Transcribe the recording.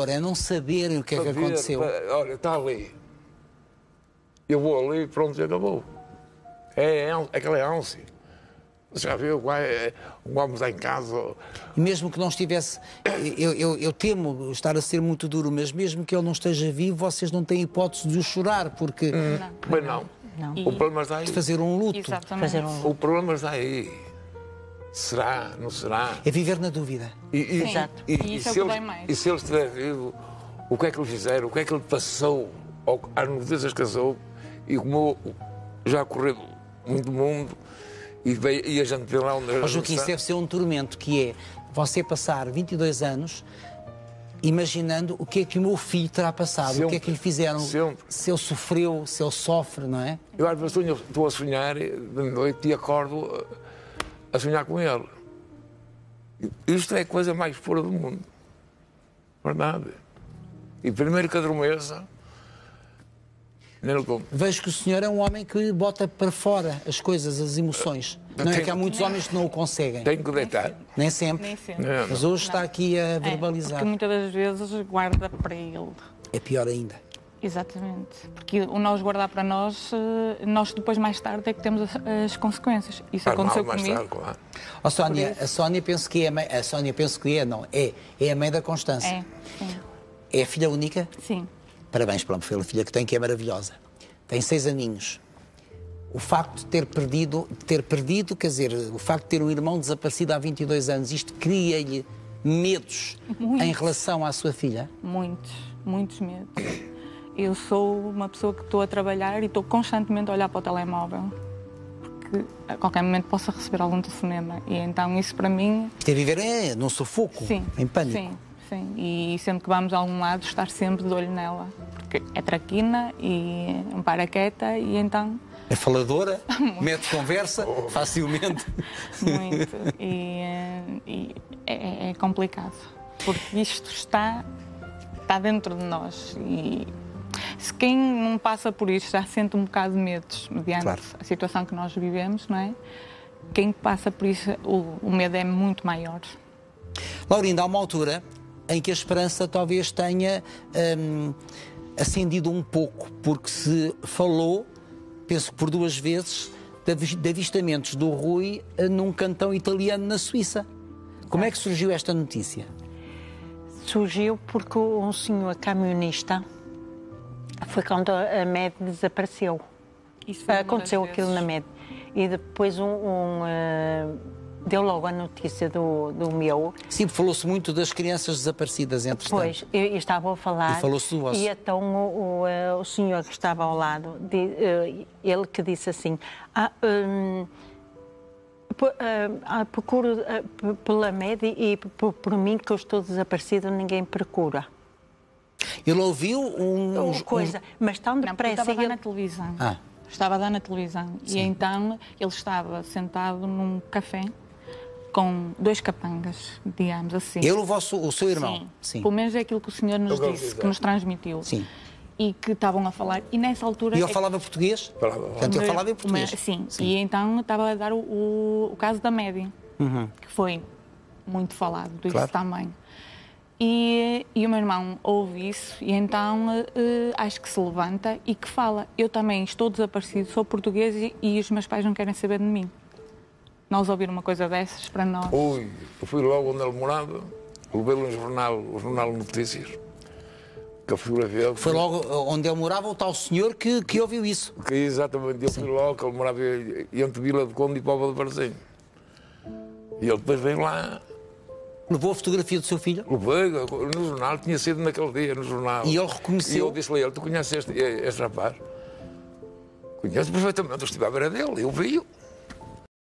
é não saberem o que é que aconteceu. para- olha, está ali. Eu vou ali e pronto, já acabou. É, é aquela é ânsia. Já viu? é, Um homem está em casa. E mesmo que não estivesse. Eu, eu, eu temo estar a ser muito duro, mas mesmo que ele não esteja vivo, vocês não têm hipótese de o chorar, porque Mas não. Não. O problema está aí. de fazer um luto Exatamente. Fazer um... O problema está aí. Será? Não será? é viver na dúvida. E, e- Exato. E, E isso é o se que ele, dói mais. e se ele estiver vivo, o que é que lhe fizeram? O que é que ele passou ao, às nudezas que casou? E como já correu muito mundo e, veio, e a gente vê lá onde Ó, Joaquim, isso deve ser um tormento, que é você passar 22 anos imaginando o que é que o meu filho terá passado, o que é Sempre. que lhe fizeram, Sempre. se ele sofreu, se ele sofre, não é? Eu às vezes sonho- estou a sonhar de noite e acordo a sonhar com ele. Isto é a coisa mais pura do mundo. Verdade. E primeiro que adormeça. Vejo que o senhor é um homem que bota para fora as coisas, as emoções. Não é que há muitos homens que não o conseguem. Tenho que deitar. Nem sempre. Nem sempre. Mas não. hoje está aqui a É, verbalizar. porque muitas das vezes guarda para ele. É pior ainda. Exatamente. Porque o nós guardar para nós, eh, nós depois mais tarde é que temos as, as consequências. Isso Faz mal aconteceu mais comigo. tarde, claro. Ó, Sónia, a Sónia penso que é a mãe, a Sónia penso que é, não, é, é a mãe da Constância. É, sim. É a filha única? Sim. Parabéns pela pela filha que tem, que é maravilhosa. Tem seis aninhos. O facto de ter perdido, de ter perdido, quer dizer, o facto de ter um irmão desaparecido há 22 anos, isto cria-lhe medos Muitos. em relação à sua filha? Muitos, muitos medos. Eu sou uma pessoa que estou a trabalhar e estou constantemente a olhar para o telemóvel. Porque a qualquer momento possa receber algum telefonema. E então isso para mim, Isto é viver é, num sufoco, sim. em pânico. Sim, sim. E sempre que vamos a algum lado, estar sempre de olho nela. Porque é traquina e um paraqueta e então É faladora, mete conversa facilmente. muito. e eh, e é, é complicado. Porque isto está, está dentro de nós. E se quem não passa por isto já sente um bocado de medos, mediante Claro. a situação que nós vivemos, não é? Quem passa por isso, o, o medo é muito maior. Laurinda, há uma altura em que a esperança talvez tenha hum, acendido um pouco, porque se falou, penso que por duas vezes, de avi- de avistamentos do Rui num cantão italiano na Suíça. Como é que surgiu esta notícia? Surgiu porque um senhor camionista foi quando a MED desapareceu. Aconteceu aquilo vezes. na MED. E depois um, um, eh, deu logo a notícia do, do meu. Sim, falou-se muito das crianças desaparecidas, entretanto. Pois, eu, eu estava a falar. E falou-se do vosso. E então o, o, eh, o senhor que estava ao lado, di- eh, ele que disse assim: ah, po- ah, procuro pela média e por, por mim que eu estou desaparecido, ninguém procura. Ele ouviu um. Uma coisa, mas tão Não, depressa. estava a dar ele- na televisão. Ah. Estava a dar na televisão. E então ele estava sentado num café com dois capangas, digamos assim. Ele, o, vosso, o seu irmão? Sim. Sim. Pelo menos é aquilo que o senhor nos Eu disse, que nos transmitiu. Sim. E que estavam a falar. E nessa altura. E é ele que- falava português? Falava. Portanto, ele falava em português. Uma- sim. e então estava a dar o, o, o caso da média, que foi muito falado, do Claro. também. E, e o meu irmão ouve isso e então eh, acho que se levanta e que fala: Eu também estou desaparecido, sou português e, e os meus pais não querem saber de mim. Nós ouvir uma coisa dessas para nós. Ui, eu fui logo onde ele morava, levei-lo no jornal, o jornal Notícias, que a fotografia Foi logo onde ele morava o tal senhor que, que ouviu isso. Que exatamente, eu fui logo, que ele morava entre Vila de Conde e Póvoa de Varzim. E ele depois veio lá, Levou a fotografia do seu filho. levei, no jornal, tinha sido naquele dia, no jornal. E ele reconheceu? E eu disse-lhe a ele, tu conheces este, este rapaz? Conheço perfeitamente, eu estive à beira dele, eu vi-o.